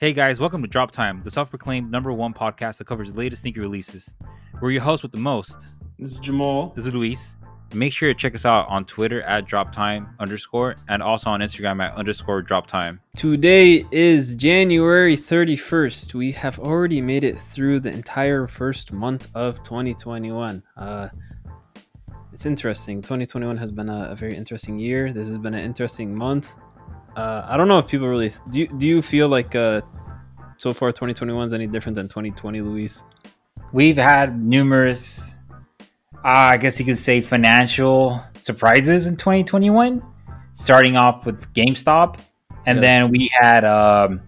Hey guys, welcome to Drop Time, the self-proclaimed number one podcast that covers the latest sneaker releases. We're your hosts with the most. This is Jamal. This is Luis. Make sure to check us out on Twitter at drop time underscore and also on Instagram at underscore drop time. Today is January 31st. We have already made it through the entire first month of 2021. Uh, it's interesting. 2021 has been a, a very interesting year. This has been an interesting month. Uh, I don't know if people really do. You, do you feel like uh, so far 2021 is any different than 2020, Luis? We've had numerous, uh, I guess you could say, financial surprises in 2021. Starting off with GameStop, and Yeah. then we had, um,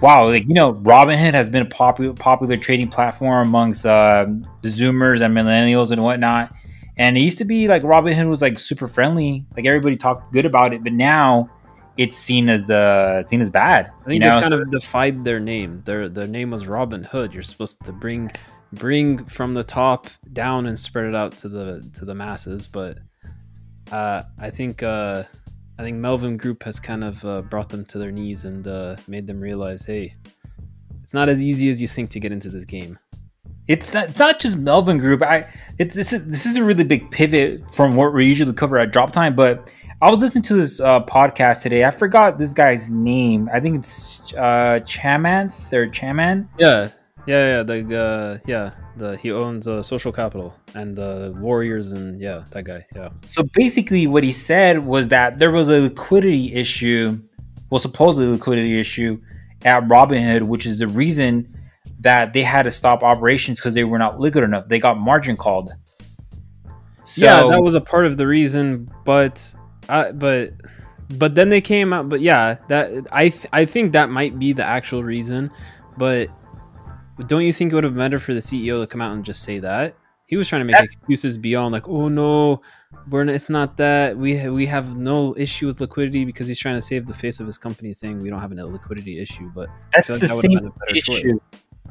wow, like you know, Robinhood has been a popular popular trading platform amongst uh, Zoomers and millennials and whatnot. And it used to be like Robinhood was like super friendly, like everybody talked good about it, but now it's seen as the seen as bad. I think you know? they've kind of defied their name. Their their name was Robin Hood. You're supposed to bring bring from the top down and spread it out to the to the masses. But uh, I think uh, I think Melvin Group has kind of uh, brought them to their knees and uh, made them realize, hey, it's not as easy as you think to get into this game. It's not, it's not just Melvin Group. I it, this is this is a really big pivot from what we usually cover at Drop Time. But I was listening to this uh, podcast today. I forgot this guy's name. I think it's uh, Chamanth or Chaman. Yeah, yeah, yeah. The uh, yeah, the he owns uh, Social Capital and the Warriors and yeah, that guy. Yeah. So basically, what he said was that there was a liquidity issue, well, supposedly liquidity issue at Robinhood, which is the reason that they had to stop operations because they were not liquid enough. They got margin called. So, yeah, that was a part of the reason, but uh, but but then they came out. But yeah, that I th- I think that might be the actual reason. But don't you think it would have been better for the CEO to come out and just say that? He was trying to make That's- excuses beyond like, oh no, we're n- it's not that we ha- we have no issue with liquidity because he's trying to save the face of his company, saying we don't have a liquidity issue. But that's like the that same been a better issue. choice.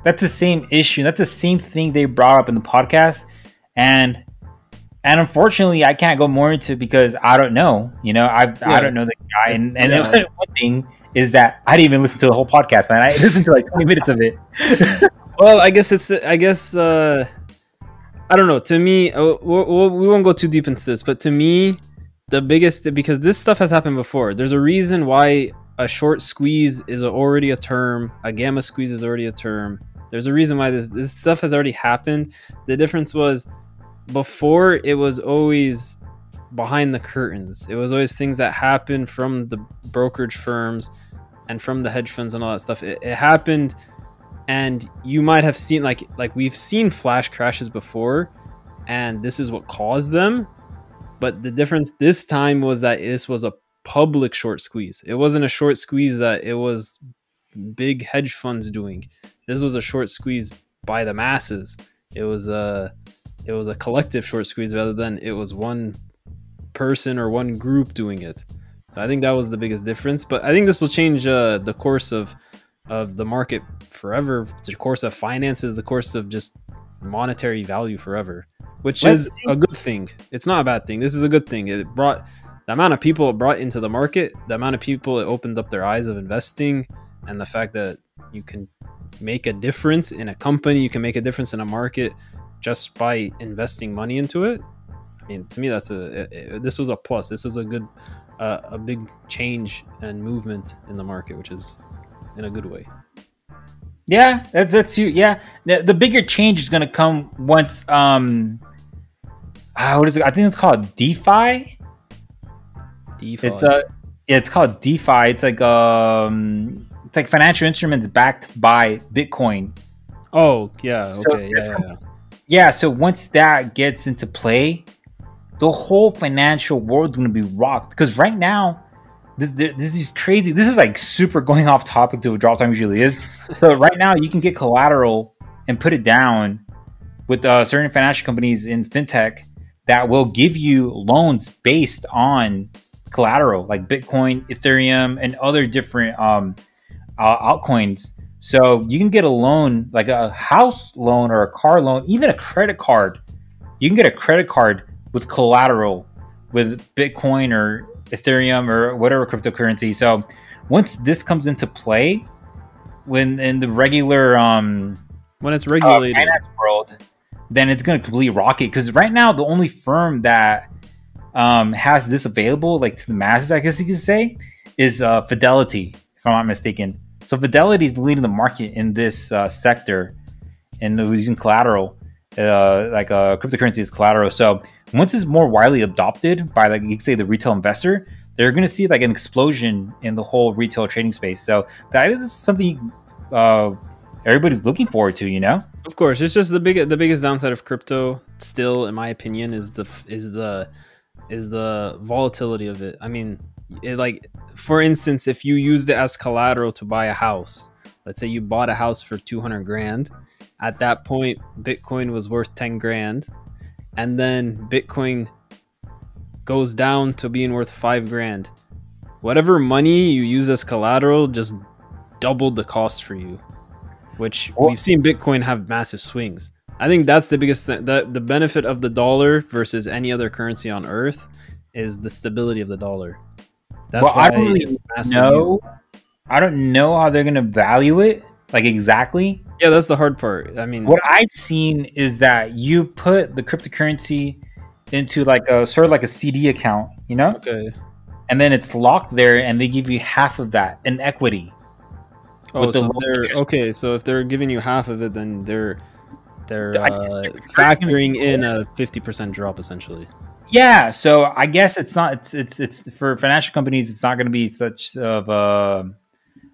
That's the same issue. That's the same thing they brought up in the podcast, and and unfortunately, I can't go more into it because I don't know. You know, I Yeah. I don't know the guy, and and Yeah. one thing is that I didn't even listen to the whole podcast, man. I listened to like twenty minutes of it. Well, I guess it's the, I guess uh I don't know. To me, uh, we'll, we won't go too deep into this, but to me, the biggest because this stuff has happened before. There's a reason why a short squeeze is already a term, a gamma squeeze is already a term. There's a reason why this this stuff has already happened. The difference was before it was always behind the curtains. It was always things that happened from the brokerage firms and from the hedge funds and all that stuff. It, it happened and you might have seen like like we've seen flash crashes before and this is what caused them but the difference this time was that this was a public short squeeze it wasn't a short squeeze that it was big hedge funds doing this was a short squeeze by the masses it was a it was a collective short squeeze rather than it was one person or one group doing it. So i think that was the biggest difference but i think this will change uh, the course of of the market forever. The course of finances the course of just monetary value forever which Let's is see. a good thing. It's not a bad thing. This is a good thing. It brought the amount of people it brought into the market the amount of people it opened up their eyes of investing and the fact that you can make a difference in a company you can make a difference in a market just by investing money into it i mean to me that's a it- it- this was a plus this is a good uh, a big change and movement in the market which is in a good way Yeah, that's that's you. Yeah, the, the bigger change is gonna come once. Um, ah, what is it? I think it's called DeFi. DeFi. It's a yeah, it's called DeFi. It's like um, it's like financial instruments backed by Bitcoin. oh yeah okay it's yeah, yeah, yeah. Yeah, so once that gets into play, the whole financial world's gonna be rocked. Because right now, this this is crazy. This is like super going off topic to what drop time usually is. so right now, you can get collateral and put it down with uh, certain financial companies in fintech that will give you loans based on collateral, like Bitcoin, Ethereum, and other different um, uh, altcoins. So you can get a loan, like a house loan or a car loan, even a credit card. You can get a credit card with collateral with Bitcoin or Ethereum or whatever cryptocurrency. So once this comes into play, when in the regular um when it's uh, regulated. finance world, then it's gonna completely rocket. Because right now, the only firm that um has this available, like to the masses, I guess you could say, is uh, Fidelity, if I'm not mistaken. So Fidelity is leading the market in this uh, sector, and they're using collateral, uh, like uh, cryptocurrency as collateral. So once it's more widely adopted by, like you say, the retail investor, they're going to see like an explosion in the whole retail trading space. So that is something uh, everybody's looking forward to. You know. Of course, it's just the big the biggest downside of crypto. Still, in my opinion, is the is the is the volatility of it. I mean, it, like for instance, if you used it as collateral to buy a house, let's say you bought a house for two hundred grand, at that point, Bitcoin was worth ten grand, and then Bitcoin goes down to being worth five grand. Whatever money you use as collateral just doubled the cost for you, which we've seen Bitcoin have massive swings. I think that's the biggest th- the the benefit of the dollar versus any other currency on earth is the stability of the dollar. That's Well, I don't really know. I don't know how they're going to value it, like exactly. Yeah, that's the hard part. I mean, What I've seen is that you put the cryptocurrency into like a sort of like a CD account, you know, okay. and then it's locked there, and they give you half of that in equity. Oh, so they're okay. So if they're giving you half of it, then they're they're uh, they're factoring in a fifty percent drop essentially. Yeah, so I guess it's not. It's it's, it's for financial companies. It's not going to be such of a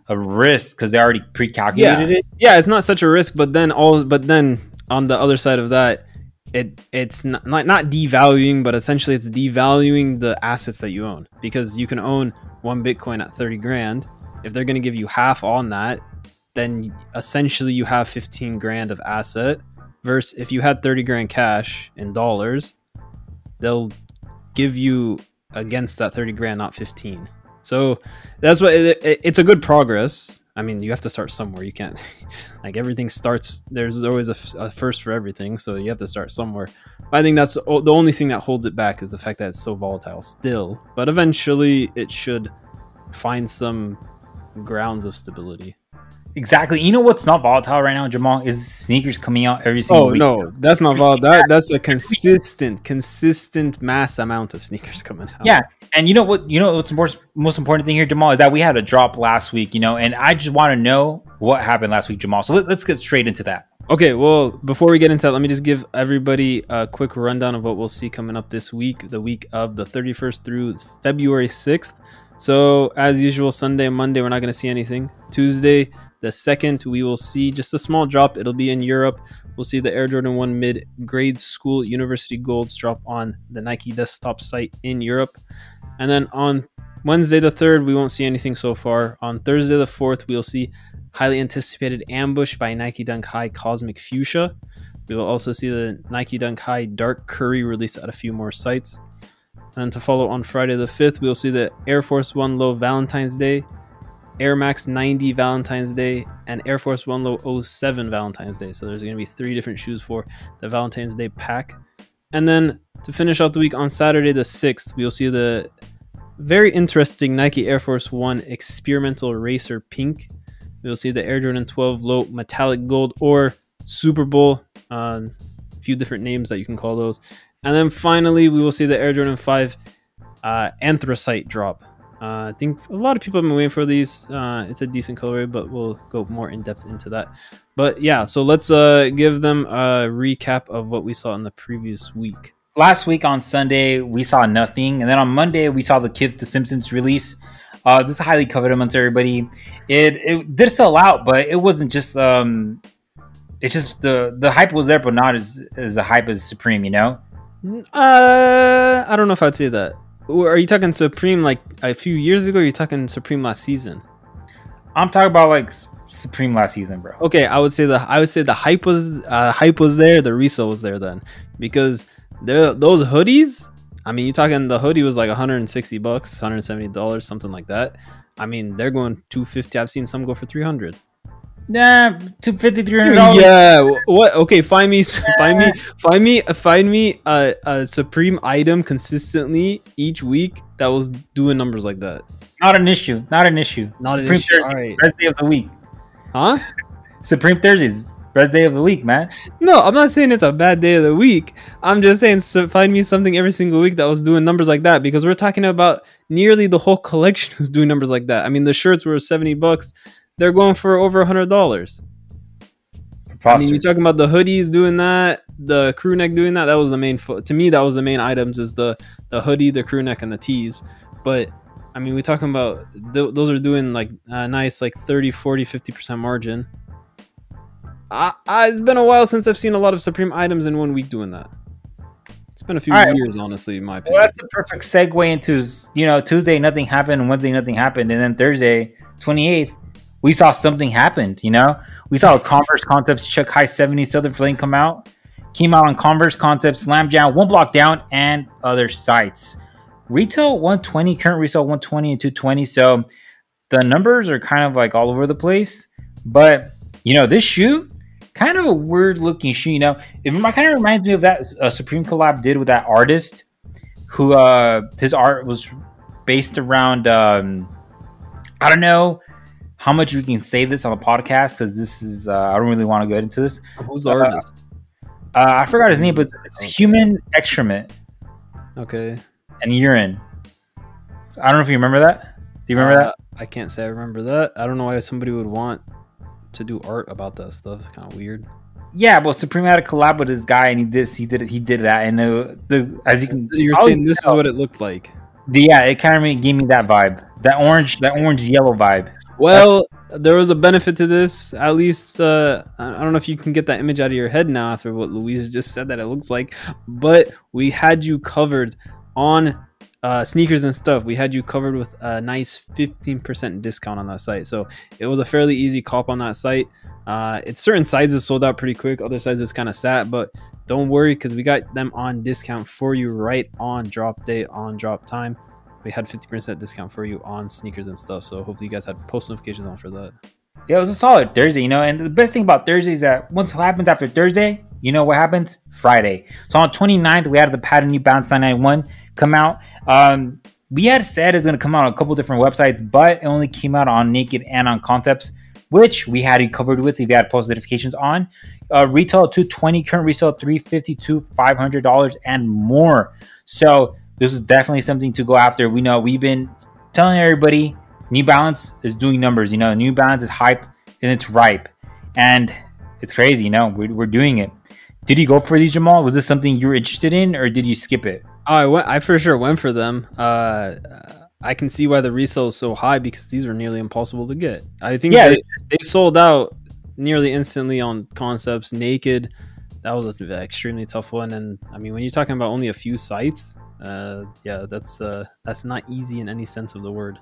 a risk because they already pre-calculated yeah. it. Yeah, it's not such a risk, but then all but then on the other side of that, it it's not not, not devaluing, but essentially it's devaluing the assets that you own because you can own one Bitcoin at thirty grand. If they're going to give you half on that, then essentially you have fifteen grand of asset. Versus if you had thirty grand cash in dollars, they'll give you against that 30 grand not 15 so that's what it, it- it's a good progress. I mean you have to start somewhere. You can't like everything starts there's always a first for everything so you have to start somewhere. I think that's the only thing that holds it back is the fact that it's so volatile still but eventually it should find some grounds of stability Exactly. You know what's not volatile right now, Jamal? Is sneakers coming out every single oh week. no that's not volatile that, that's a consistent consistent mass amount of sneakers coming out Yeah, and you know what? You know what's most most important thing here, Jamal, is that we had a drop last week. You know, and I just want to know what happened last week, Jamal. So let, let's get straight into that. Okay, well, before we get into that, let me just give everybody a quick rundown of what we'll see coming up this week, the week of the 31st through February 6th. So, as usual, Sunday and Monday, we're not going to see anything. Tuesday, the 2nd, we will see just a small drop. It'll be in Europe. We'll see the Air Jordan 1 mid grade school university golds drop on the Nike desktop site in Europe. And then on Wednesday, the 3rd, we won't see anything so far. On Thursday, the 4th, we'll see highly anticipated ambush by Nike Dunk High Cosmic Fuchsia. We will also see the Nike Dunk High Dark Curry release at a few more sites. And to follow on Friday the 5th, we will see the Air Force One Low Valentine's Day, Air Max 90 Valentine's Day, and Air Force One Low 07 Valentine's Day. So there's going to be three different shoes for the Valentine's Day pack. And then to finish off the week on Saturday the 6th, we will see the very interesting Nike Air Force One Experimental Racer Pink. We'll see the Air Jordan 12 Low Metallic Gold or Super Bowl. A few different names that you can call those. And then finally, we will see the Air Jordan 5 uh, Anthracite drop. Uh, I think a lot of people have been waiting for these. Uh, it's a decent colorway, but we'll go more in depth into that. But yeah, so let's uh, give them a recap of what we saw in the previous week. Last week on Sunday, we saw nothing, and then on Monday we saw the Kids the Simpsons release. Uh, this is highly coveted amongst everybody. It it did sell out, but it wasn't just um, it's just the the hype was there, but not as as the hype as Supreme, you know. Uh, I don't know if I'd say that. Are you talking Supreme like a few years ago? Or are you talking Supreme last season? I'm talking about like Supreme last season, bro. Okay, I would say the I would say the hype was uh, hype was there. The resale was there then because the those hoodies. I mean, you're talking the hoodie was like 160 bucks, 170 dollars, something like that. I mean, they're going 250. I've seen some go for 300. Nah, two fifty, three hundred dollars. Yeah. What? Okay. Find me. Find me. Find me. Find me a, a supreme item consistently each week that was doing numbers like that. Not an issue. Not an issue. Not an Supreme issue. Thursday, All right. Thursday of the week. Huh? Supreme Thursdays, best day of the week, man. No, I'm not saying it's a bad day of the week. I'm just saying so find me something every single week that was doing numbers like that because we're talking about nearly the whole collection was doing numbers like that. I mean, the shirts were 70 bucks. They're going for over a hundred dollars. I mean, you're talking about the hoodies doing that, the crew neck doing that. That was the main. Fo- to me, that was the main items: is the the hoodie, the crew neck, and the tees. But I mean, we're talking about th- those are doing like a nice like 30, 40, 50 percent margin. I, I, it's been a while since I've seen a lot of Supreme items in one week doing that. It's been a few All right. years, honestly, in my opinion. Well, that's a perfect segue into you know Tuesday nothing happened, Wednesday nothing happened, and then Thursday twenty eighth we saw something happened. You know, we saw Converse Concepts Chuck High seventy Southern Flame come out, came out on Converse Concepts Slam Jam, one block down, and other sites. Retail one twenty, current resale one twenty and two twenty. So the numbers are kind of like all over the place, but you know this shoe. Kind of a weird looking shoe, you know. It kind of reminds me of that uh, Supreme collab did with that artist, who uh his art was based around um I don't know how much we can say this on the podcast because this is uh, I don't really want to get into this. Who's the Uh, artist? Uh, I forgot his name, but it's, it's human excrement Okay. and urine. I don't know if you remember that. Do you remember Uh, I can't say I remember that. I don't know why somebody would want to do art about that stuff. Kind of weird. Yeah, well, Supreme had a collab with this guy, and he did he did he did that, and uh, the as you can You're saying this is what it looked like. the- yeah, it kind of gave me that vibe, that orange, that orange yellow vibe. Well, there was a benefit to this. At least uh, I don't know if you can get that image out of your head now after what Louise just said that it looks like, but we had you covered on uh, sneakers and stuff. We had you covered with a nice 15% discount on that site. So it was a fairly easy cop on that site. Uh, it's certain sizes sold out pretty quick, other sizes kind of sat, but don't worry because we got them on discount for you right on drop date, on drop time. We had 50% discount for you on sneakers and stuff. So hopefully you guys had post notifications on for that. Yeah, it was a solid Thursday, you know. And the best thing about Thursday is that once what happens after Thursday, you know what happens? Friday. So on 29th, we had the pattern New Balance 991 come out. Um, we had said it's going to come out on a couple different websites, but it only came out on Naked and on Concepts, which we had you covered with if you had post notifications on. Uh, retail 220, current resale 352 $500 and more. So this is definitely something to go after. We know we've been telling everybody New Balance is doing numbers. You know, New Balance is hype and it's ripe, and it's crazy. You know, we're, we're doing it. Did you go for these, Jamal? Was this something you were interested in, or did you skip it? Oh, I went. I for sure went for them. Uh, I can see why the resale is so high because these were nearly impossible to get. I think Yeah. they, they sold out nearly instantly on concepts. Naked, that was an extremely tough one. And I mean, when you're talking about only a few sites, uh, yeah, that's uh, that's not easy in any sense of the word.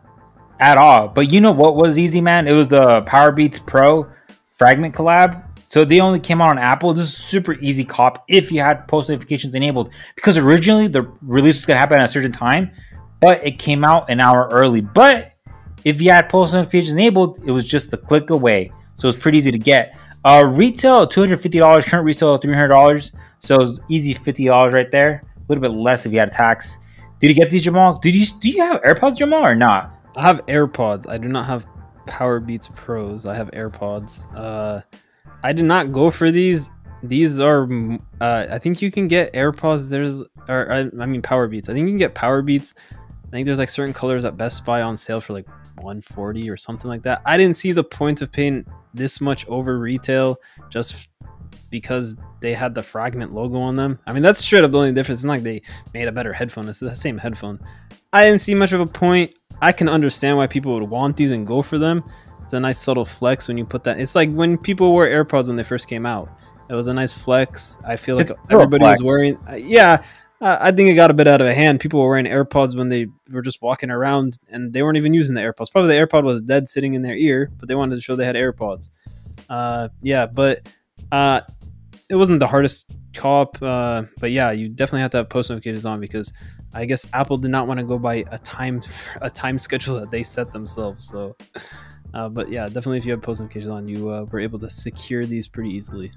At all. But you know what was easy, man? It was the Powerbeats Pro Fragment collab. So they only came out on Apple. This is super easy cop if you had post notifications enabled. Because originally the release was gonna happen at a certain time, but it came out an hour early. But if you had post notifications enabled, it was just a click away. So it's pretty easy to get. Uh, retail two hundred fifty dollars. Current retail three hundred dollars. So it's easy fifty dollars right there. Little bit less if you had tax. Did you get these, Jamal? Did you do you have AirPods, Jamal, or not? I have AirPods. I do not have Powerbeats Pros. I have AirPods. Uh, I did not go for these. These are, uh, I think you can get AirPods. There's, or I, I mean Powerbeats. I think you can get Powerbeats. I think there's like certain colors at Best Buy on sale for like 140 or something like that. I didn't see the point of paying this much over retail just because they had the fragment logo on them. I mean, that's straight up the only difference. It's not like they made a better headphone. It's the same headphone. I didn't see much of a point. I can understand why people would want these and go for them. It's a nice subtle flex when you put that. It's like when people wore AirPods when they first came out. It was a nice flex. I feel like It's everybody was wearing. uh, yeah, uh, I think it got a bit out of hand. People were wearing AirPods when they were just walking around and they weren't even using the AirPods. Probably the AirPod was dead sitting in their ear, but they wanted to show they had AirPods. Uh, yeah, but uh, it wasn't the hardest cop. Uh, but yeah, you definitely have to have post notifications on because I guess Apple did not want to go by a time a time schedule that they set themselves. So, uh, but yeah, definitely if you have post notifications on, you uh, were able to secure these pretty easily.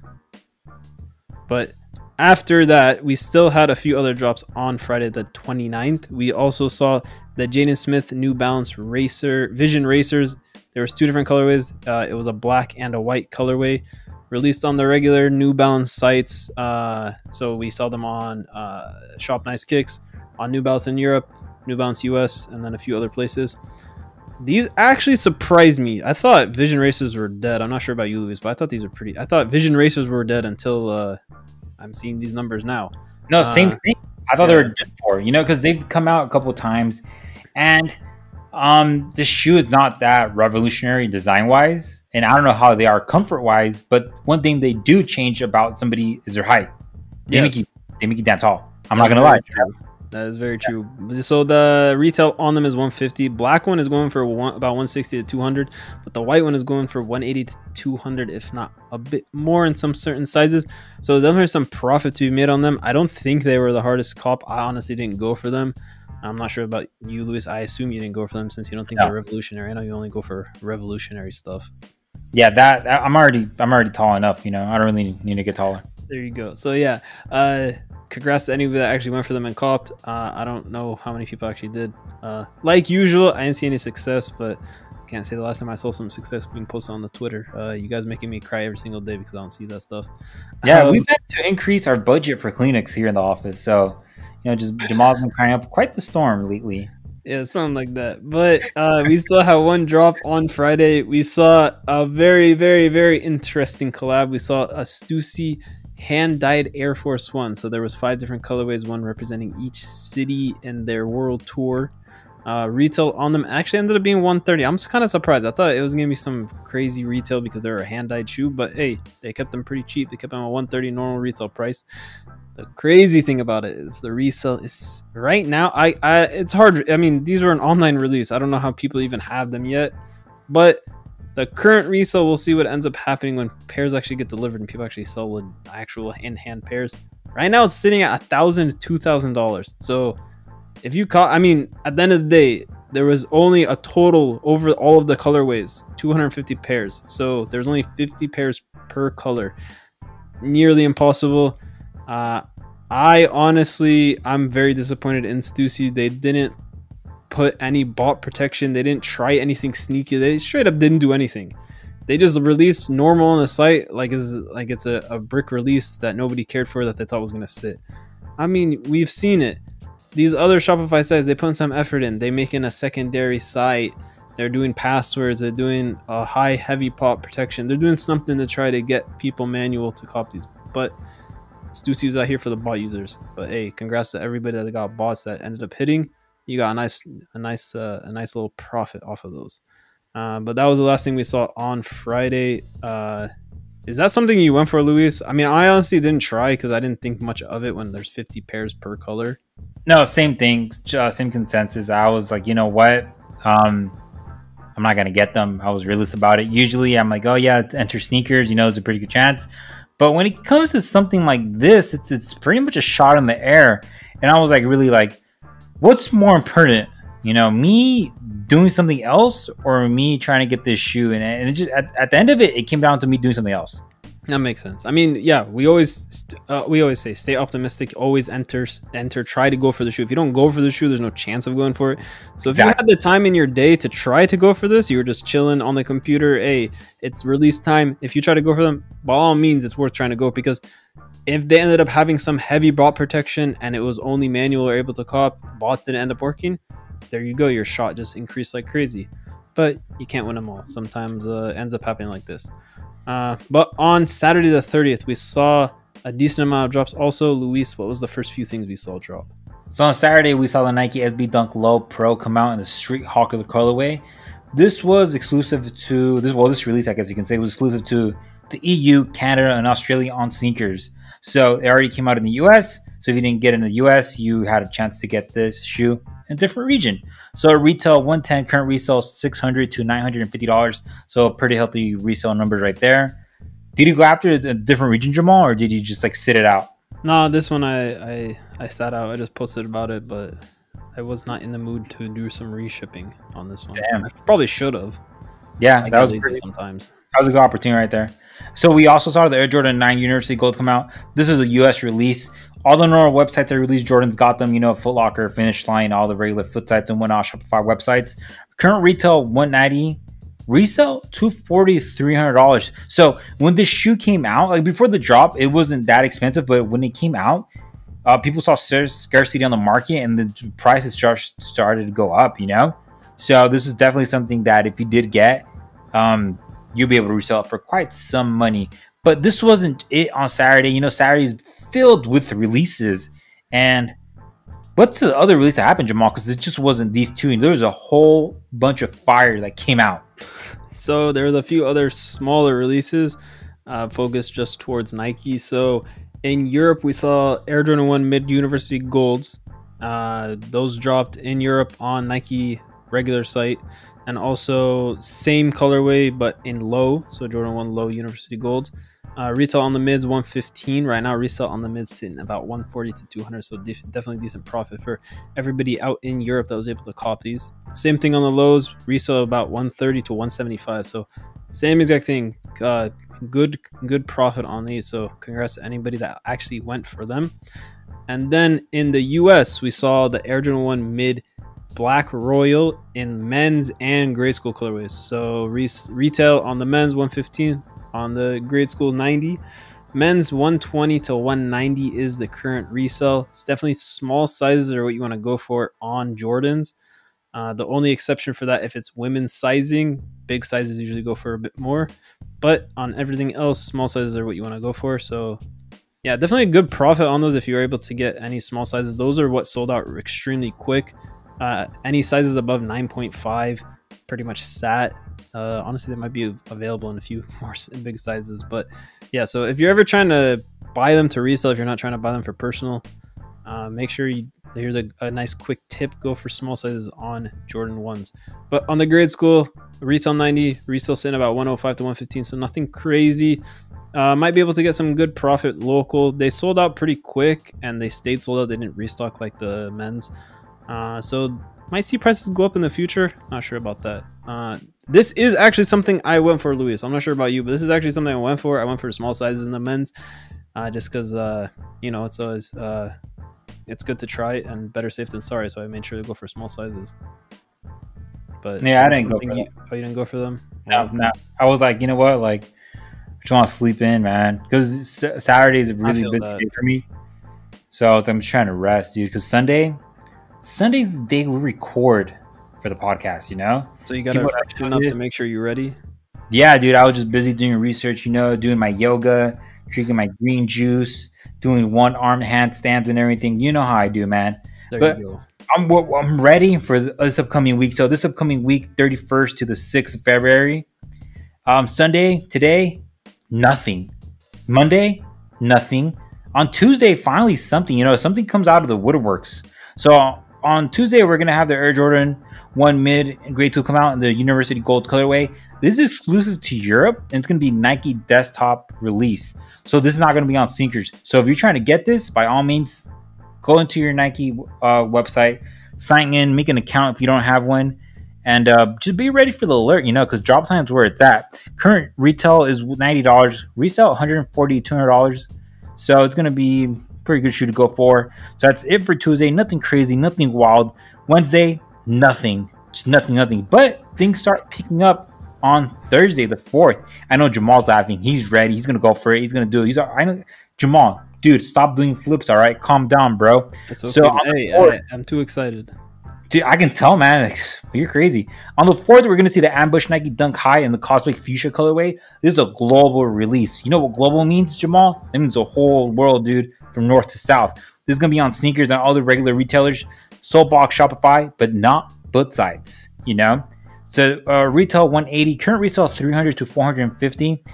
But after that, we still had a few other drops on Friday the 29th. We also saw the Jaden Smith New Balance Racer Vision Racers There was two different colorways. Uh, it was a black and a white colorway, released on the regular New Balance sites. Uh, so we saw them on uh, Shop Nice Kicks, on New Balance in Europe, New Balance US, and then a few other places. These actually surprised me. I thought Vision Racers were dead. I'm not sure about you, Luis, but I thought these were pretty. I thought Vision Racers were dead until uh, I'm seeing these numbers now. No, same Uh, thing. I thought they were dead for you know because they've come out a couple times, and um, the shoe is not that revolutionary design wise, and I don't know how they are comfort wise. But one thing they do change about somebody is their height. They Yes. make you they make you damn tall. I'm That's not gonna lie. true. That is very true. So the retail on them is 150. Black one is going for one, about 160 to 200, but the white one is going for 180 to 200, if not a bit more in some certain sizes. So there's some profit to be made on them. I don't think they were the hardest cop. I honestly didn't go for them. I'm not sure about you, Luis. I assume you didn't go for them since you don't think No. they're revolutionary. I know you only go for revolutionary stuff. Yeah, that, I'm already I'm already tall enough. You know, I don't really need to get taller. There you go. So yeah, uh, congrats to anybody that actually went for them and copped. Uh, I don't know how many people actually did. Uh, like usual, I didn't see any success, but can't say the last time I saw some success being posted on the Twitter. Uh, you guys making me cry every single day because I don't see that stuff. Yeah, Um, we've had to increase our budget for Kleenex here in the office. So, you know, just Jamal's been crying up quite the storm lately. Yeah, something like that. But uh, we still have one drop on Friday. We saw a very, very, very interesting collab. We saw a Stussy hand dyed Air Force One. So there was five different colorways, one representing each city in their world tour. Uh, retail on them actually ended up being 130. I'm kind of surprised. I thought it was gonna be some crazy retail because they're a hand dyed shoe, but hey, they kept them pretty cheap. They kept them at 130 normal retail price. The crazy thing about it is the resale is right now. I, I it's hard. I mean, these were an online release. I don't know how people even have them yet, but the current resale, we'll see what ends up happening when pairs actually get delivered and people actually sell the actual in-hand pairs. Right now, it's sitting at a thousand, two thousand dollars. So, if you caught, I mean, at the end of the day, there was only a total over all of the colorways, 250 pairs. So there's only 50 pairs per color. Nearly impossible. Uh, I honestly, I'm very disappointed in Stussy. They didn't put any bot protection. They didn't try anything sneaky. They straight up didn't do anything. They just released normal on the site like it's like it's a, a brick release that nobody cared for that they thought was gonna sit. I mean, we've seen it. These other Shopify sites, they put some effort in. They making a secondary site. They're doing passwords. They're doing a high heavy pop protection. They're doing something to try to get people manual to cop these. But Stussy's out here for the bot users. But hey, congrats to everybody that got bots that ended up hitting. You got a nice, a nice, uh, a nice little profit off of those. Uh, but that was the last thing we saw on Friday. Uh, is that something you went for, Luis? I mean, I honestly didn't try because I didn't think much of it when there's 50 pairs per color. No, same thing, uh, same consensus. I was like, you know what? Um, I'm not gonna get them. I was realist about it. Usually, I'm like, oh yeah, enter sneakers. You know, it's a pretty good chance. But when it comes to something like this, it's it's pretty much a shot in the air. And I was like, really like, what's more important? You know, me doing something else or me trying to get this shoe? And, and it just at, at the end of it, it came down to me doing something else. That makes sense. I mean, yeah, we always uh, we always say stay optimistic. Always enter, enter. Try to go for the shoe. If you don't go for the shoe, there's no chance of going for it. So if you had the time in your day to try to go for this, you were just chilling on the computer. Hey, it's release time. If you try to go for them, by all means, it's worth trying to go because if they ended up having some heavy bot protection and it was only manual or able to cop, bots didn't end up working. There you go. Your shot just increased like crazy. But you can't win them all. Sometimes uh, ends up happening like this. Uh, but on Saturday the 30th, we saw a decent amount of drops. Also, Luis, what was the first few things we saw drop? So on Saturday, we saw the Nike SB Dunk Low Pro come out in the Street Hawker colorway. This was exclusive to this. Well, this release, I guess you can say, was exclusive to the EU, Canada, and Australia on sneakers. So it already came out in the US. So if you didn't get in the US, you had a chance to get this shoe in a different region. So retail 110, current resale 600 to 950 dollars. So pretty healthy resale numbers right there. Did you go after a different region, Jamal, or did you just like sit it out? No, this one I, I I sat out. I just posted about it, but I was not in the mood to do some reshipping on this one. Damn. I probably should have. Yeah, I that was pretty, sometimes. That was a good opportunity right there. So we also saw the Air Jordan 9 University Gold come out. This is a US release. All the normal websites that release Jordan's got them, you know, Foot Locker, Finish Line, all the regular foot sites and whatnot, Shopify websites. Current retail 190. resale 240 300 dollars so when this shoe came out like before the drop it wasn't that expensive but when it came out uh, people saw scarcity on the market and the prices just started to go up you know so this is definitely something that if you did get um, you'll be able to resell it for quite some money but this wasn't it on saturday you know saturday is filled with releases and what's the other release that happened jamal because it just wasn't these two there was a whole bunch of fire that came out so there was a few other smaller releases uh, focused just towards Nike. So in Europe, we saw Air Jordan 1 Mid University Golds. Uh, those dropped in Europe on Nike regular site. And also same colorway, but in low. So Jordan 1 Low University Golds. Uh, retail on the mids 115 right now. Resale on the mids sitting about 140 to 200. So def- definitely decent profit for everybody out in Europe that was able to cop these. Same thing on the lows. Resale about 130 to 175. So same exact thing. Uh, good good profit on these. So congrats to anybody that actually went for them. And then in the US, we saw the Air Jordan 1 mid black royal in men's and grade school colorways. So re- retail on the men's 115, on the grade school 90 men's 120 to 190 is the current resale. It's definitely small sizes are what you want to go for on jordans. Uh, the only exception for that if it's women's sizing big sizes usually go for a bit more. But on everything else small sizes are what you want to go for. So yeah definitely a good profit on those if you're able to get any small sizes. Those are what sold out extremely quick. Uh, any sizes above 9.5 pretty much sat. Uh, honestly, that might be available in a few more big sizes. But yeah, so if you're ever trying to buy them to resell, if you're not trying to buy them for personal, uh, make sure you here's a, a, nice quick tip go for small sizes on jordan 1s but on the grade school retail 90 resale sitting about 105 to 115 so nothing crazy. Uh, might be able to get some good profit local. They sold out pretty quick and they stayed sold out. They didn't restock like the men's. Uh, so might see prices go up in the future not sure about that uh, this is actually something I went for, Luis. I'm not sure about you, but this is actually something I went for. I went for small sizes in the men's, uh, just because uh, you know it's always uh, it's good to try and better safe than sorry. So I made sure to go for small sizes. But yeah, I didn't go. For you, oh, you didn't go for them? No, no. I was like, you know what, like, I just want to sleep in, man, because Saturday is a really big day for me. So I was, I'm just trying to rest, dude. Because Sunday, Sunday's the day we record for the podcast, you know? So you got to freshen up to make sure you're ready? Yeah, dude. I was just busy doing research, you know, doing my yoga, drinking my green juice, doing one arm handstands and everything. You know how I do, man. There but I'm, I'm ready for this upcoming week. So this upcoming week, 31st to the 6th of February. Um, Sunday, today, nothing. Monday, nothing. On Tuesday, finally something, you know, something comes out of the woodworks. So on Tuesday, we're gonna have the Air Jordan One Mid and Grade Two come out in the University Gold colorway. This is exclusive to Europe, and it's gonna be Nike desktop release. So this is not gonna be on sneakers. So if you're trying to get this, by all means, go into your Nike uh, website, sign in, make an account if you don't have one, and uh, just be ready for the alert. You know, because drop time is where it's at. Current retail is ninety dollars, resale 140 200 dollars. So it's gonna be pretty good shoe to go for. So that's it for Tuesday. Nothing crazy, nothing wild. Wednesday, nothing, just nothing, nothing. But things start picking up on Thursday, the fourth. I know Jamal's laughing. He's ready. He's gonna go for it. He's gonna do it. He's. I know Jamal, dude. Stop doing flips. All right, calm down, bro. That's Okay. So hey, I, I'm too excited. Dude, I can tell, man. You're crazy. On the fourth, we're gonna see the Ambush Nike Dunk High in the Cosmic Fuchsia colorway. This is a global release. You know what global means, Jamal? It means the whole world, dude, from north to south. This is gonna be on sneakers and all the regular retailers, Solebox, Shopify, but not both sites, You know. So uh, retail 180, current retail 300 to 450.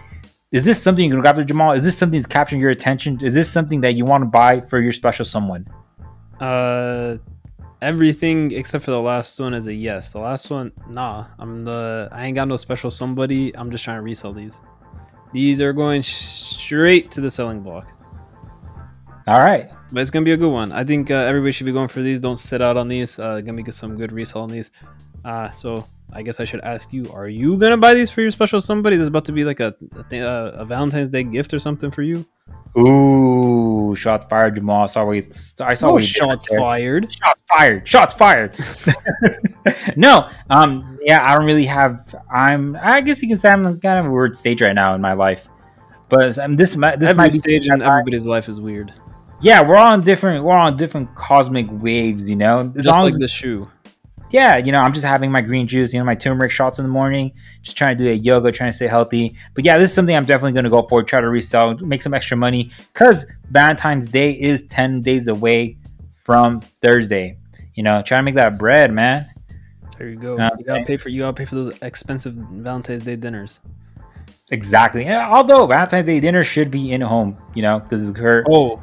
Is this something you're gonna go after, Jamal? Is this something that's capturing your attention? Is this something that you want to buy for your special someone? Uh everything except for the last one is a yes. The last one, nah. I'm the I ain't got no special somebody. I'm just trying to resell these. These are going straight to the selling block. All right, but it's gonna be a good one. I think uh, everybody should be going for these. Don't sit out on these. Uh, gonna be some good resell on these. Uh, so I guess I should ask you: Are you gonna buy these for your special somebody? This is about to be like a a, th- uh, a Valentine's Day gift or something for you. Ooh Ooh, shots fired, Jamal. I saw what you, I saw No what you shots fired. Shots fired. Shots fired. no, um, yeah, I don't really have. I'm. I guess you can say I'm kind of a weird stage right now in my life. But um, this might this Every might be stage in everybody's life is weird. yeah, we're on different we're on different cosmic waves, you know. As Just long like as the shoe. Yeah, you know, I'm just having my green juice, you know, my turmeric shots in the morning, just trying to do a yoga, trying to stay healthy. But yeah, this is something I'm definitely going to go for. Try to resell, make some extra money because Valentine's Day is 10 days away from Thursday. You know, trying to make that bread, man. There you go. Know you gotta pay for you gotta pay for those expensive Valentine's Day dinners. Exactly. Yeah, although Valentine's Day dinner should be in home, you know, because it's her. Oh,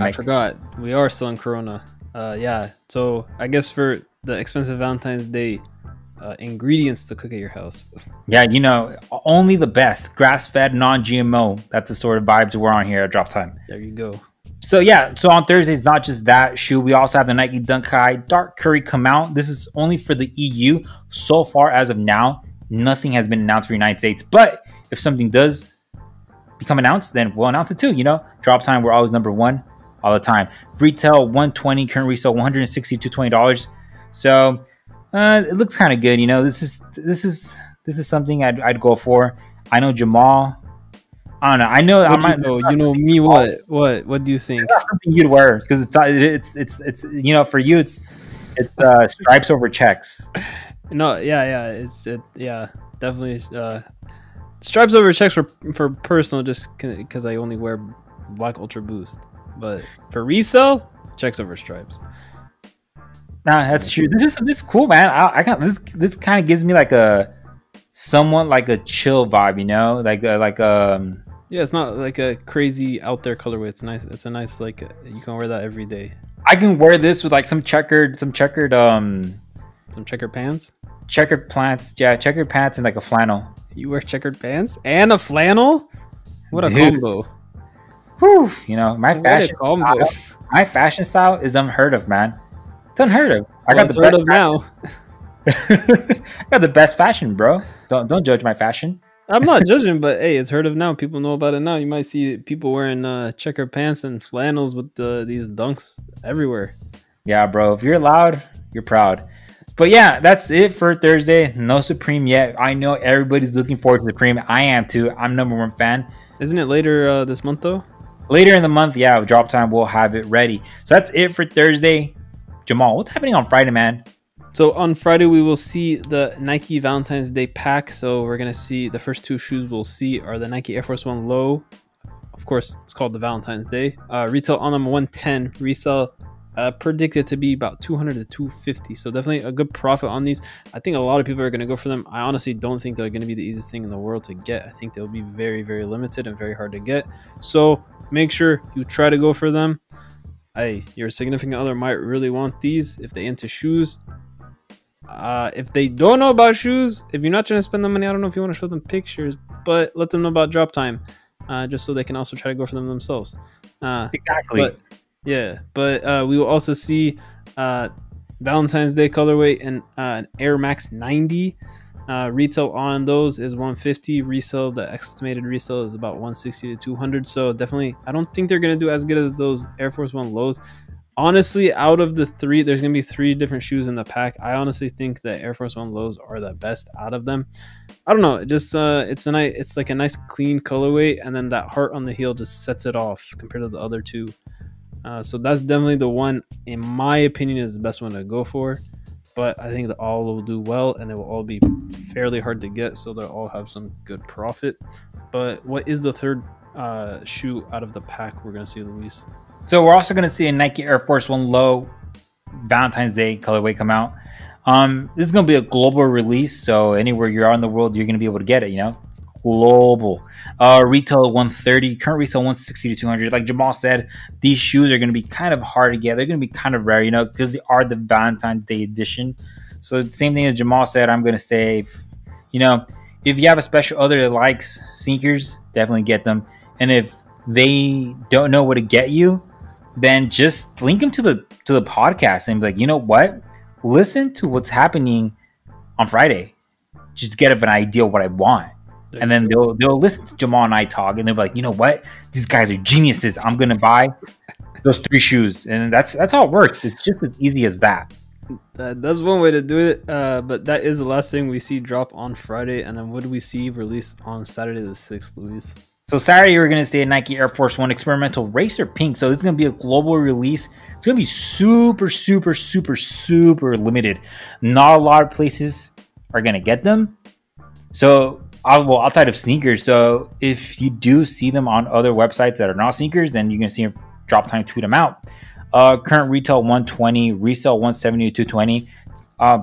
I forgot. We are still in Corona. Uh, yeah. So I guess for the expensive Valentine's Day uh, ingredients to cook at your house. Yeah, you know, only the best, grass-fed, non-GMO. That's the sort of vibes we're on here at Drop Time. There you go. So yeah, so on Thursdays, not just that shoe, we also have the Nike Dunk High Dark Curry come out. This is only for the EU. So far as of now, nothing has been announced for United States. But if something does become announced, then we'll announce it too. You know, drop time, we're always number one all the time. Retail 120, current resale 160 to 20 dollars. So uh, it looks kind of good. You know, this is this is this is something I'd, I'd go for. I know Jamal. I don't know. I know. I What you might know? You know me. What? What? What do you think? something you'd wear because it's it's it's it's you know for you it's it's uh stripes over checks. No. Yeah. Yeah. It's it. Yeah. Definitely. Uh, stripes over checks for for personal, just because I only wear black Ultra Boost. But for resale, checks over stripes. That's true. This is this is cool, man. I, I got this. This kind of gives me like a somewhat like a chill vibe, you know, like uh, like um Yeah, it's not like a crazy out there colorway. It's nice. It's a nice like uh, you can wear that every day. I can wear this with like some checkered some checkered um Some checkered pants. checkered pants, yeah, checkered pants and like a flannel. You wear checkered pants and a flannel. What a Dude. combo! Whew, you know, my What fashion style, my fashion style is unheard of, man. It's unheard of. I I got the heard of now. I got the best fashion, bro. Don't don't judge my fashion. I'm not judging, but hey, it's heard of now. People know about it now. You might see people wearing uh, checkered pants and flannels with the, these dunks everywhere. Yeah, bro. If you're loud, you're proud. But yeah, that's it for Thursday. No Supreme yet. I know everybody's looking forward to Supreme. I am too. I'm number one fan. Isn't it later uh, this month though? Later in the month, yeah, drop time, we'll have it ready. So that's it for Thursday. Jamal, what's happening on Friday, man? So on Friday we will see the Nike Valentine's Day pack. So we're gonna see the first two shoes we'll see are the Nike Air Force One Low. Of course, it's called the Valentine's Day. Uh, retail on them 110. Resell uh, predicted to be about 200 to 250. So definitely a good profit on these. I think a lot of people are gonna go for them. I honestly don't think they're gonna be the easiest thing in the world to get. I think they'll be very very limited and very hard to get. So make sure you try to go for them. Hey, your significant other might really want these if they into shoes. Uh, if they don't know about shoes, if you're not trying to spend the money, I don't know if you want to show them pictures, but let them know about drop time, uh, just so they can also try to go for them themselves. Uh, Exactly. but yeah, but uh, we will also see uh, Valentine's Day colorway and uh, an Air Max 90. Uh, retail on those is 150. Resale, the estimated resale is about 160 to 200. So definitely, I don't think they're gonna do as good as those Air Force One lows. Honestly, out of the three, there's gonna be three different shoes in the pack. I honestly think that Air Force One lows are the best out of them. I don't know, it just uh, it's a nice, it's like a nice clean colorway, and then that heart on the heel just sets it off compared to the other two. Uh, so that's definitely the one, in my opinion, is the best one to go for. But I think that all will do well, and they will all be fairly hard to get, so they'll all have some good profit. But what is the third uh, shoe out of the pack we're gonna see, Luis? So we're also gonna see a Nike Air Force One Low Valentine's Day colorway come out. Um, this is gonna be a global release, so anywhere you are in the world, you're gonna be able to get it. You know, global. Uh, retail 130, current resale 160 to 200. Like Jamal said, these shoes are gonna be kind of hard to get. They're gonna be kind of rare, you know, because they are the Valentine's Day edition. So same thing as Jamal said, I'm gonna say, if, you know, if you have a special other that likes sneakers, definitely get them. And if they don't know what to get you, then just link them to the to the podcast and be like, you know what? Listen to what's happening on Friday. Just get an idea what I want. And then they'll they'll listen to Jamal and I talk, and they'll be like, you know what, these guys are geniuses. I'm gonna buy those three shoes, and that's that's how it works. It's just as easy as that. That- that's one way to do it. Uh, but that is the last thing we see drop on Friday, and then what do we see released on Saturday the sixth, Luis? So Saturday we're gonna see a Nike Air Force One experimental racer pink. So it's gonna be a global release. It's gonna be super, super, super, super limited. Not a lot of places are gonna get them. So I'll, well, outside of sneakers. So if you do see them on other websites that are not sneakers, then you can see them drop time tweet them out. Uh, current retail 120, resale 170 to 220. Uh,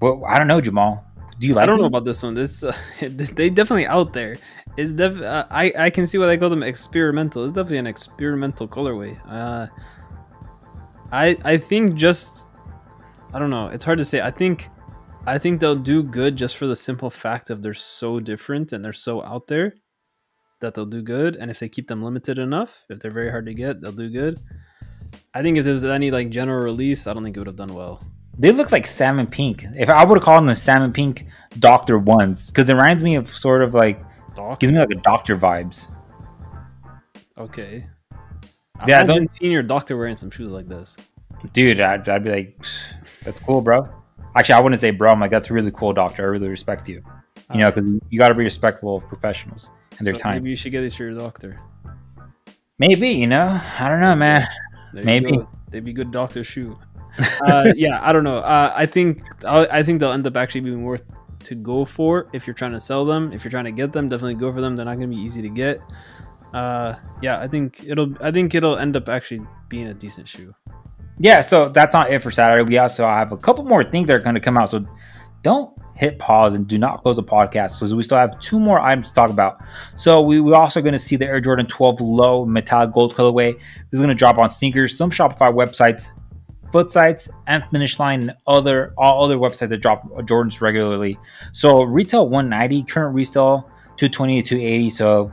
well, I don't know, Jamal. Do you like? I don't know about this one. This uh, they definitely out there. It's def- uh, I I can see why they call them experimental. It's definitely an experimental colorway. Uh, I I think just I don't know. It's hard to say. I think I think they'll do good just for the simple fact of they're so different and they're so out there that they'll do good. And if they keep them limited enough, if they're very hard to get, they'll do good. I think if there's any like general release, I don't think it would have done well. They look like salmon pink. If I would have called them the salmon pink Doctor ones, because it reminds me of sort of like Doc. gives me like a doctor vibes. Okay. Yeah, I don't seeing your doctor wearing some shoes like this. Dude, I'd, I'd be like, that's cool, bro. Actually, I wouldn't say bro. I'm like, that's really cool, doctor. I really respect you. You know, because you got to be respectful of professionals and their So time. Maybe you should get these for your doctor. Maybe, you know, I don't know, man. There Maybe. they'd be good doctor shoe. uh, yeah, I don't know. Uh, I think I, I think they'll end up actually being worth to go for if you're trying to sell them. If you're trying to get them, definitely go for them. They're not going to be easy to get. Uh, yeah, I think it'll. I think it'll end up actually being a decent shoe. Yeah, so that's not it for Saturday. We also have a couple more things that are going to come out. So don't hit pause and do not close the podcast because we still have two more items to talk about. So we, we're also going to see the Air Jordan 12 Low Metallic Gold colorway. This is going to drop on sneakers, some Shopify websites, foot sites, and Finish Line, and other all other websites that drop Jordans regularly. So retail 190, current resale 220 to 280. So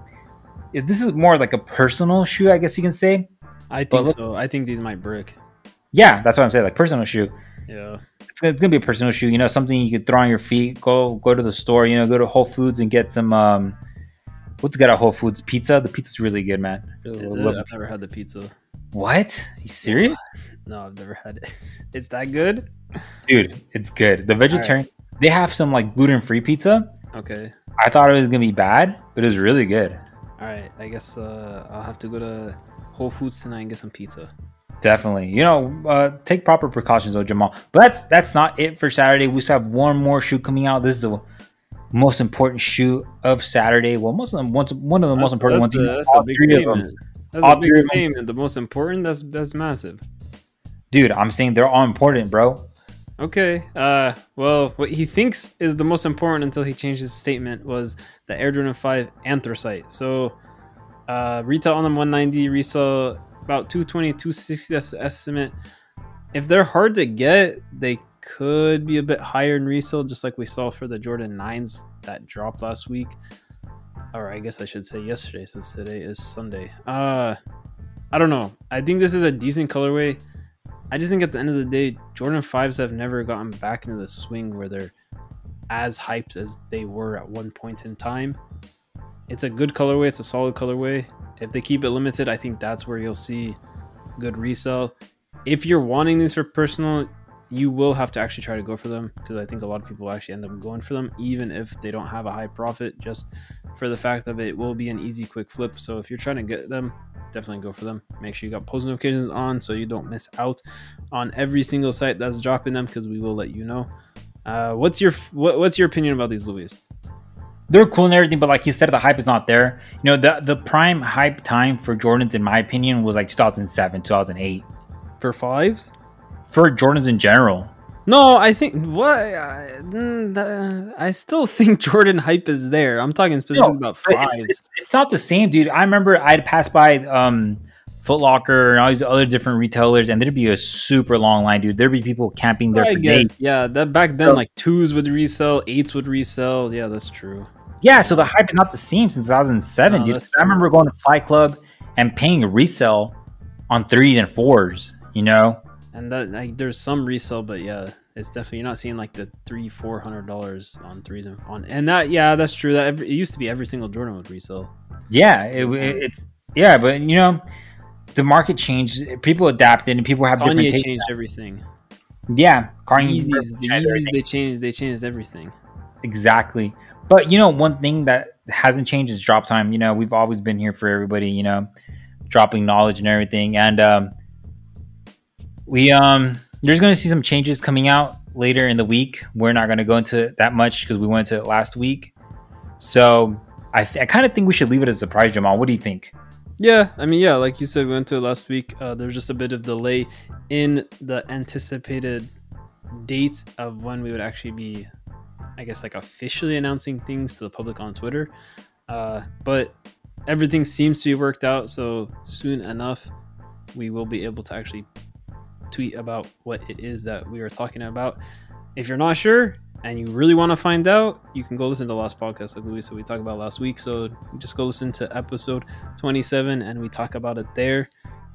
if this is more like a personal shoe, I guess you can say. I think so. I think these might brick. Yeah, that's what I'm saying. Like personal shoe. Yeah. it's gonna, it's gonna be a personal shoe. You know, something you could throw on your feet. Go go to the store. You know, go to Whole Foods and get some. um What's good at Whole Foods? Pizza. The pizza's really good, man. Is it? I've never had the pizza. What? you serious, No, I've never had it. It's that good? dude? It's good. The vegetarian. They have some like gluten free pizza. Okay. I thought it was gonna be bad, but it was really good. All right. I guess uh, I'll have to go to Whole Foods tonight and get some pizza. Definitely. You know, uh, take proper precautions, though, Jamal. But that's that's not it for Saturday. We still have one more shoe coming out. This is the most important shoe of Saturday. Well, most of them, one, one of the most important that's ones. The, that's All a big three of them. statement. That's All a big three of them. statement. The most important. That's that's massive. Dude, I'm saying they're all important, bro. Okay. Uh. Well, what he thinks is the most important until he changed his statement was the Air Jordan Five Anthracite. So, uh, retail on them 190, resale about 220, 260. That's the estimate. If they're hard to get, they could be a bit higher in resale, just like we saw for the Jordan Nines that dropped last week. Or I guess I should say yesterday, since today is Sunday. Uh, I don't know. I think this is a decent colorway. I just think at the end of the day, Jordan 5s have never gotten back into the swing where they're as hyped as they were at one point in time. It's a good colorway, it's a solid colorway. If they keep it limited, I think that's where you'll see good resale. If you're wanting these for personal, you will have to actually try to go for them because I think a lot of people actually end up going for them, even if they don't have a high profit, just for the fact of it will be an easy, quick flip. So if you're trying to get them, definitely go for them. Make sure you got post notifications on so you don't miss out on every single site that's dropping them because we will let you know. Uh, what's your what, what's your opinion about these, Luis? They're cool and everything, but like you said, the hype is not there. You know, the the prime hype time for Jordans, in my opinion, was like 2007, 2008 For fives? for Jordans in general. No, I think what I, mm, I still think Jordan hype is there. I'm talking specifically No, about fives. It's, it's not the same, dude. I remember I'd pass by um, Foot Locker and all these other different retailers, and there'd be a super long line, dude. There'd be people camping there I for guess, days. yeah. That back then, So- like twos would resell, eights would resell. Yeah, that's true. Yeah, so the hype is not the same since 2007, No, dude. I remember going to Flight Club and paying a resale on threes and fours. You know, And that like, there's some resale, but yeah, it's definitely you're not seeing like the three four hundred dollars on threes and on and that yeah that's true that every, it used to be every single Jordan would resell. Yeah, it, it, it's yeah, but you know, the market changed. People adapted, and people have different Kanye changed everything. Yeah, Kanye Yeezys, the changed Yeezys everything. they changed they changed everything. Exactly. But you know, one thing that hasn't changed is drop time. You know, we've always been here for everybody, you know, dropping knowledge and everything. And um we um there's gonna see some changes coming out later in the week. We're not gonna go into that much because we went into it last week. So I th- I kind of think we should leave it as a surprise, Jamal. What do you think? Yeah, I mean, yeah, like you said, we went to it last week. Uh, there was just a bit of delay in the anticipated date of when we would actually be, I guess, like officially announcing things to the public on Twitter. Uh, but everything seems to be worked out. So soon enough, we will be able to actually tweet about what it is that we are talking about. If you're not sure and you really want to find out, you can go listen to the last podcast, like we said we talked about last week. So just go listen to episode 27 and we talk about it there.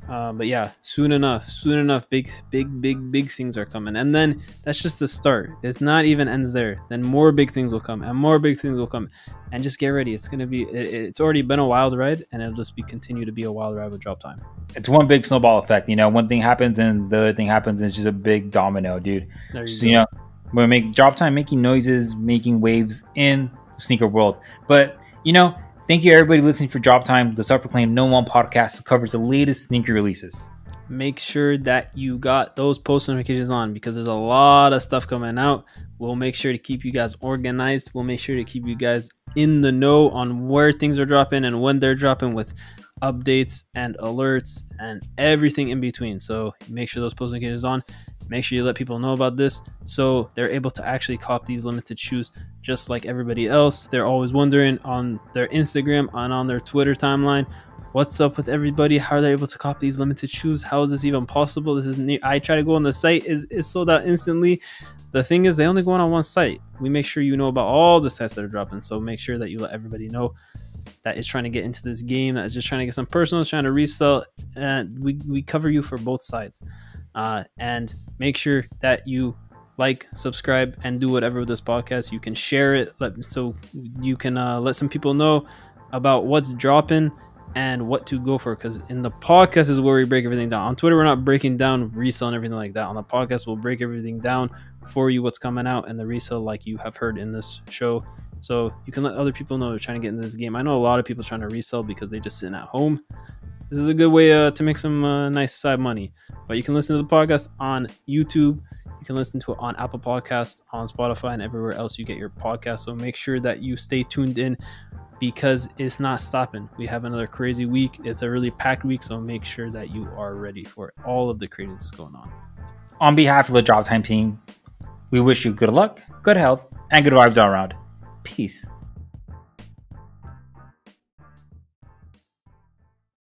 Uh, but yeah, soon enough, soon enough, big, big, big, big things are coming. And then that's just the start. It's not even ends there. Then more big things will come and more big things will come. And just get ready. It's going to be, it, it's already been a wild ride and it'll just be continue to be a wild ride with drop time. It's one big snowball effect. You know, one thing happens and the other thing happens. And it's just a big domino, dude. There you So, go. you know, we're make drop time making noises, making waves in the sneaker world. But you know, thank you everybody listening for Drop Time, the self-proclaimed no one podcast that covers the latest sneaker releases. make sure that you got those post notifications on because there's a lot of stuff coming out. We'll make sure to keep you guys organized. We'll make sure to keep you guys in the know on where things are dropping and when they're dropping with updates and alerts and everything in between. So make sure those post notifications on. Make sure you let people know about this so they're able to actually cop these limited shoes just like everybody else. They're always wondering on their Instagram and on their Twitter timeline what's up with everybody? How are they able to cop these limited shoes? How is this even possible? This is new. I try to go on the site. Is it's sold out instantly. The thing is they only go on on one site. We make sure you know about all the sites that are dropping. So make sure that you let everybody know that is trying to get into this game that is just trying to get some personals trying to resell and we, we cover you for both sides uh, and make sure that you like subscribe and do whatever with this podcast you can share it. Let, so you can uh, let some people know about what's dropping and what to go for. Because in the podcast is where we break everything down. On twitter we're not breaking down resale and everything like that. On the podcast we'll break everything down for you what's coming out and the resale like you have heard in this show. So you can let other people know they're trying to get into this game. I know a lot of people trying to resell because they just sitting at home this is a good way uh, to make some uh, nice side money but you can listen to the podcast on youtube you can listen to it on apple podcast on spotify and everywhere else you get your podcast so make sure that you stay tuned in because it's not stopping. We have another crazy week. It's a really packed week, so make sure that you are ready for all of the craziness going on. On behalf of the Drop Time team, we wish you good luck, good health, and good vibes all around. Peace.